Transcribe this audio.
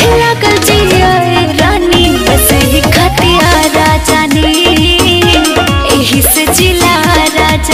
जिला रानी खाते राज जिला राज